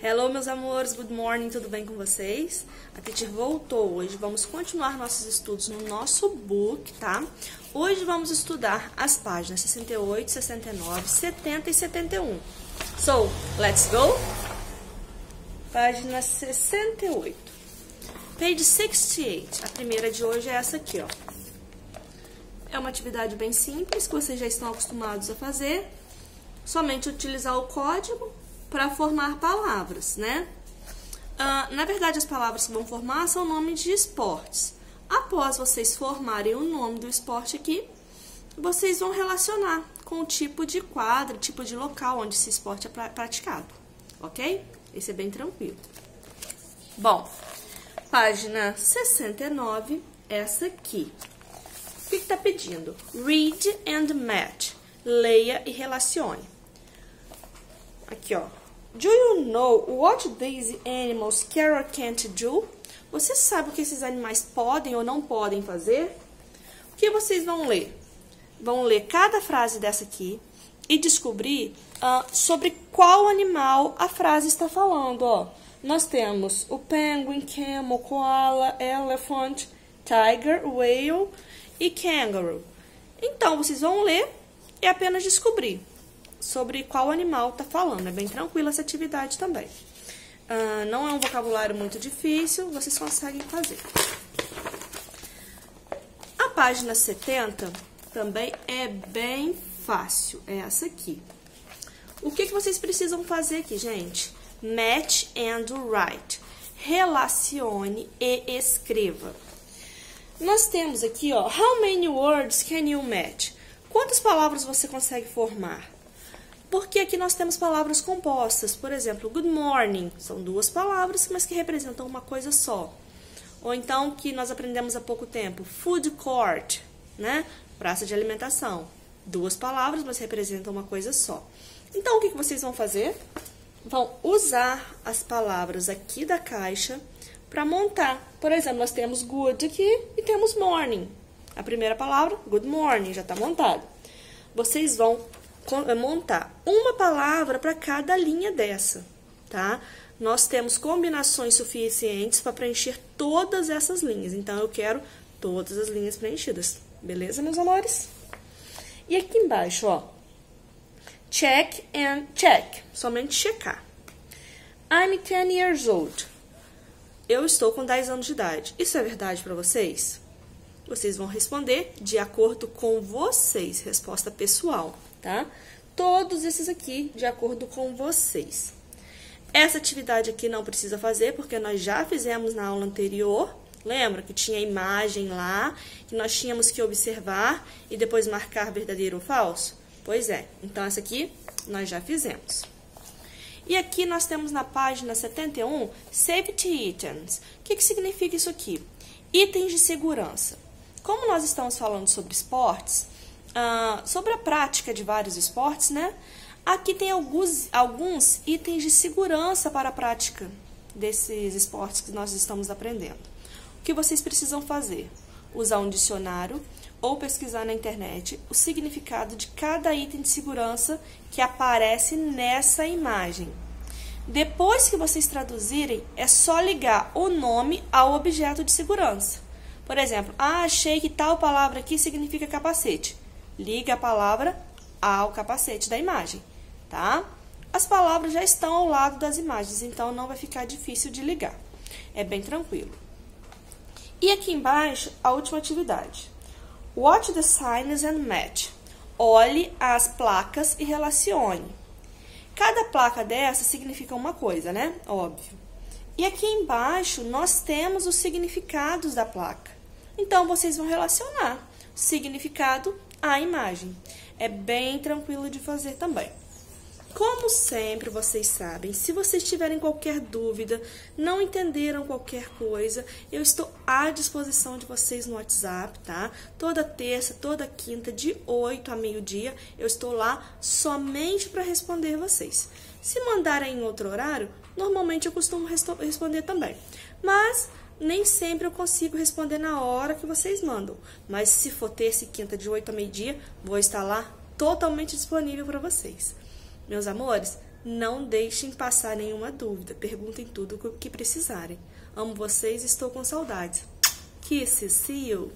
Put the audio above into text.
Hello, meus amores, good morning, tudo bem com vocês? A Teacher voltou hoje, vamos continuar nossos estudos no nosso book, tá? Hoje vamos estudar as páginas 68, 69, 70 e 71. So, let's go? Página 68. Page 68. A primeira de hoje é essa aqui, ó. É uma atividade bem simples, que vocês já estão acostumados a fazer. Somente utilizar o código para formar palavras, né? Uh, na verdade, as palavras que vão formar são nomes de esportes. Após vocês formarem o nome do esporte aqui, vocês vão relacionar com o tipo de quadra, tipo de local onde esse esporte é praticado, ok? Esse é bem tranquilo. Bom, página 69, essa aqui. O que está pedindo? Read and match. Leia e relacione. Aqui, ó. Do you know what these animals can or can't do? Você sabe o que esses animais podem ou não podem fazer? O que vocês vão ler? Vão ler cada frase dessa aqui e descobrir uh, sobre qual animal a frase está falando. Ó. Nós temos o penguin, camel, koala, elephant, tiger, whale e kangaroo. Então, vocês vão ler e apenas descobrir sobre qual animal está falando. É bem tranquila essa atividade também. Uh, não é um vocabulário muito difícil, vocês conseguem fazer. A página 70 também é bem fácil, é essa aqui. O que, que vocês precisam fazer aqui, gente? Match and write. Relacione e escreva. Nós temos aqui, ó, how many words can you match? Quantas palavras você consegue formar? Porque aqui nós temos palavras compostas. Por exemplo, good morning são duas palavras, mas que representam uma coisa só. Ou então que nós aprendemos há pouco tempo, food court, né? Praça de alimentação. Duas palavras, mas representam uma coisa só. Então, o que vocês vão fazer? Vão usar as palavras aqui da caixa para montar. Por exemplo, nós temos good aqui e temos morning. A primeira palavra, good morning, já está montada. Vocês vão montar uma palavra para cada linha dessa, tá? Nós temos combinações suficientes para preencher todas essas linhas. Então, eu quero todas as linhas preenchidas. Beleza, meus amores? E aqui embaixo, ó. Check and check. Somente checar. I'm 10 years old. Eu estou com 10 anos de idade. Isso é verdade para vocês? Vocês vão responder de acordo com vocês. Resposta pessoal tá? Todos esses aqui de acordo com vocês. Essa atividade aqui não precisa fazer, porque nós já fizemos na aula anterior. Lembra que tinha imagem lá, que nós tínhamos que observar e depois marcar verdadeiro ou falso? Pois é, então essa aqui nós já fizemos. E aqui nós temos na página 71, Safety Items. O que, que significa isso aqui? Itens de segurança. Como nós estamos falando sobre esportes, ah, sobre a prática de vários esportes, né? Aqui tem alguns, alguns itens de segurança para a prática desses esportes que nós estamos aprendendo. O que vocês precisam fazer? Usar um dicionário ou pesquisar na internet o significado de cada item de segurança que aparece nessa imagem. Depois que vocês traduzirem, é só ligar o nome ao objeto de segurança. Por exemplo, ah, achei que tal palavra aqui significa capacete liga a palavra ao capacete da imagem, tá? As palavras já estão ao lado das imagens, então não vai ficar difícil de ligar. É bem tranquilo. E aqui embaixo, a última atividade. Watch the signs and match. Olhe as placas e relacione. Cada placa dessa significa uma coisa, né? Óbvio. E aqui embaixo nós temos os significados da placa. Então vocês vão relacionar significado a imagem. É bem tranquilo de fazer também. Como sempre vocês sabem, se vocês tiverem qualquer dúvida, não entenderam qualquer coisa, eu estou à disposição de vocês no WhatsApp, tá? Toda terça, toda quinta, de 8 a meio-dia, eu estou lá somente para responder vocês. Se mandarem em outro horário, normalmente eu costumo responder também. Mas nem sempre eu consigo responder na hora que vocês mandam. Mas se for terça e quinta de 8 a meio-dia, vou estar lá totalmente disponível para vocês. Meus amores, Não deixem passar nenhuma dúvida. Perguntem tudo o que precisarem. Amo vocês, estou com saudades. Kisses, see you!